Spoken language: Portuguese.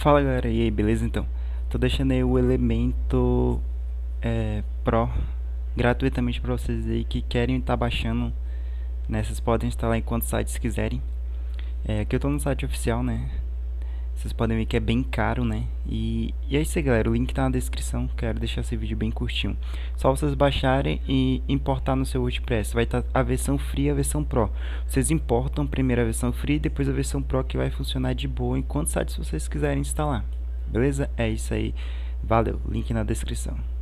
Fala galera, e aí, beleza então? Tô deixando aí o elemento é, Pro gratuitamente para vocês aí que querem estar tá baixando né, Vocês podem instalar em quantos sites quiserem é, Aqui eu tô no site oficial, né? Vocês podem ver que é bem caro, né? E, e é isso aí, galera. O link tá na descrição. Quero deixar esse vídeo bem curtinho. Só vocês baixarem e importar no seu WordPress. Vai estar tá a versão free e a versão Pro. Vocês importam primeiro a versão free e depois a versão Pro que vai funcionar de boa em quantos sites vocês quiserem instalar. Beleza? É isso aí. Valeu. Link na descrição.